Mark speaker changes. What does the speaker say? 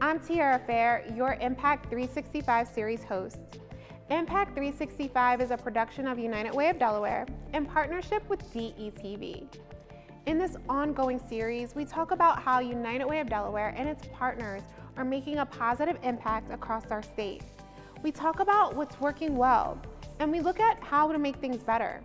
Speaker 1: I'm Tiara Fair, your Impact 365 series host. Impact 365 is a production of United Way of Delaware in partnership with DETV. In this ongoing series, we talk about how United Way of Delaware and its partners are making a positive impact across our state. We talk about what's working well, and we look at how to make things better.